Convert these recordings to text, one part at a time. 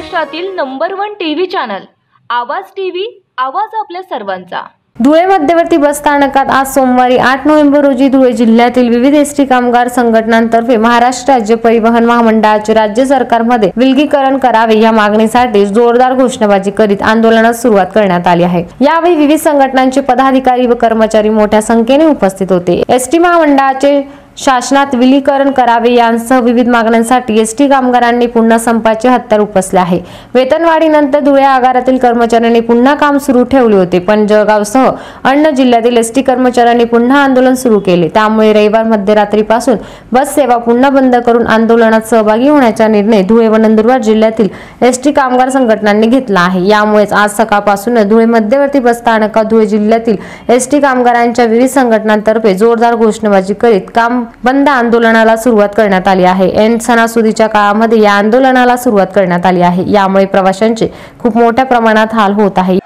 महाराष्ट्रातील number one TV channel Awaaz TV आवाज आपल्या सर्वांचा. धुळे मध्यवर्ती बस स्थानकात आज सोमवारी आठ नोव्हेंबर रोजी धुळे जिल्ह्यातील विविध एसटी कामगार संघटनांतर्फे महाराष्ट्र राज्य परिवहन महामंडळाचे राज्य सरकारमध्ये विलगीकरण करावे या मागणीसाठी जोरदार घोषणाबाजी करीत आंदोलनास सुरुवात करण्यात आली आहे. यावेळी विविध संघटनांचे पदाधिकारी व कर्मचारी मोठ्या संख्येने उपस्थित होते. एसटी महामंडळाचे शासनात विलीकरण करावे यांसह विविध मागण्यांसाठी एसटी कामगारांनी पुन्हा संपाचे हत्यार उपसले आहे. वेतनवाढीनंतर धुळे आगारातील कर्मचाऱ्यांनी पुन्हा काम सुरू ठेवले होते पण जळगावसह अन्य जिल्ह्यातील एसटी कर्मचाऱ्यांनी पुन्हा आंदोलन सुरू केले. त्यामुळे रविवार मध्यरात्रीपासून बस सेवा पुन्हा बंद करून आंदोलनात सहभागी होण्याचा निर्णय धुळे व नंदुरबार जिल्ह्यातील एसटी कामगार संघटनांनी घेतला आहे. यामुळेच आज सकाळपासून धुळे मध्यवर्ती बस स्थानकात धुळे जिल्ह्यातील एसटी कामगारांच्या विविध संघटनांतर्फे जोरदार घोषणाबाजी करीत काम बंद आंदोलनाला सुरुवात करण्यात आली आहे. एन सणासुदीच्या काळामध्ये या आंदोलनाला सुरुवात करण्यात आली आहे. यामुळे प्रवाशांचे खूप मोठ्या प्रमाणात हाल होत आहे.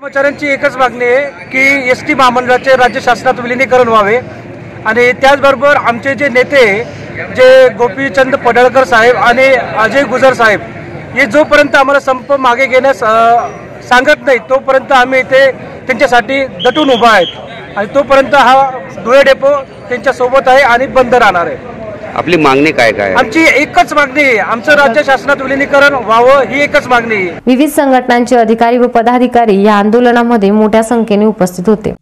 एकच कर्मचाऱ्यांची एकच मागणी आहे की एस टी महामंडळाचे राज्य शासनात विलिनीकरण व्हावे. आणि त्याचबरोबर आमचे जे नेते जे गोपीचंद पडळकर साहेब आणि अजय गुजर साहेब हे जोपर्यंत आम्हाला संप मागे घेण्यास सांगत नाही तोपर्यंत आम्ही इथे त्यांच्यासाठी दटून उभा आहेत. आणि तोपर्यंत हा धुळे डेपो त्यांच्यासोबत आहे आणि बंद राहणार आहे. आपली मागणी काय काय आहे? आमची एकच मागणी आहे. आमचं राज्य शासनात विलिनीकरण व्हावं ही एकच मागणी आहे. विविध संघटनांचे अधिकारी व पदाधिकारी या आंदोलनामध्ये मोठ्या संख्येने उपस्थित होते.